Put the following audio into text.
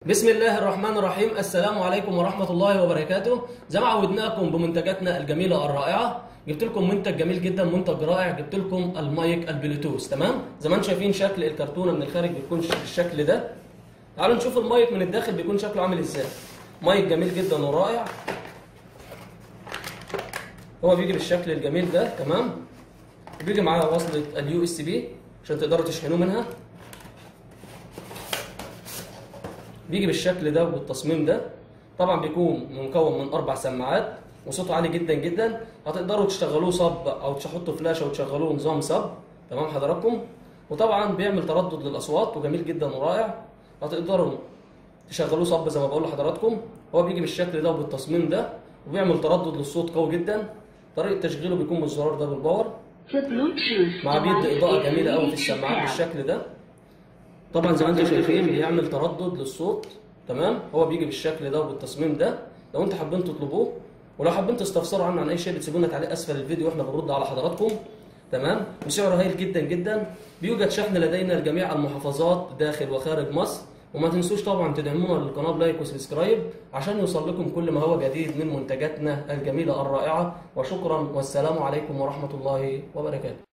بسم الله الرحمن الرحيم. السلام عليكم ورحمة الله وبركاته. زي ما عودناكم بمنتجاتنا الجميلة الرائعة. جبت لكم منتج جميل جدا منتج رائع. جبت لكم ال mic ال Bluetooth. تمام؟ زي ما أنتم شايفين شكل الكرتونة من الخارج بيكون بالشكل ده. تعالوا نشوف المايك من الداخل بيكون شكله عامل إزاي. مايك جميل جدا ورائع. هو بيجي بالشكل الجميل ده. تمام؟ بيجي معاه وصلة ال USB عشان تقدروا تشحنوه منها. بيجي بالشكل ده وبالتصميم ده طبعا بيكون مكون من أربع سماعات وصوته عالي جدا جدا. هتقدروا تشتغلوه صب أو تحطوا فلاشه وتشغلوه نظام صب تمام حضراتكم؟ وطبعا بيعمل تردد للأصوات وجميل جدا ورائع. هتقدروا تشغلوه صب زي ما بقول لحضراتكم. هو بيجي بالشكل ده وبالتصميم ده وبيعمل تردد للصوت قوي جدا. طريقة تشغيله بيكون بالزرار ده بال power. مع device إضاءة جميلة قوي في السماعات. بالشكل ده. طبعا زي ما أنتم شايفين بيعمل تردد للصوت تمام؟ هو بيجي بالشكل ده وبالتصميم ده. لو أنتوا حابين تطلبوه ولو حابين تستفسروا عنه عن أي شيء بتسيبوا لنا تعليق أسفل الفيديو وإحنا بنرد على حضراتكم تمام؟ وسعره هايل جدا جدا. بيوجد شحن لدينا لجميع المحافظات داخل وخارج مصر. وما تنسوش طبعا تدعمونا للقناه ب like و subscribe عشان يوصل لكم كل ما هو جديد من منتجاتنا الجميلة الرائعة. وشكرا والسلام عليكم ورحمة الله وبركاته.